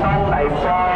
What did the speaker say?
飘来花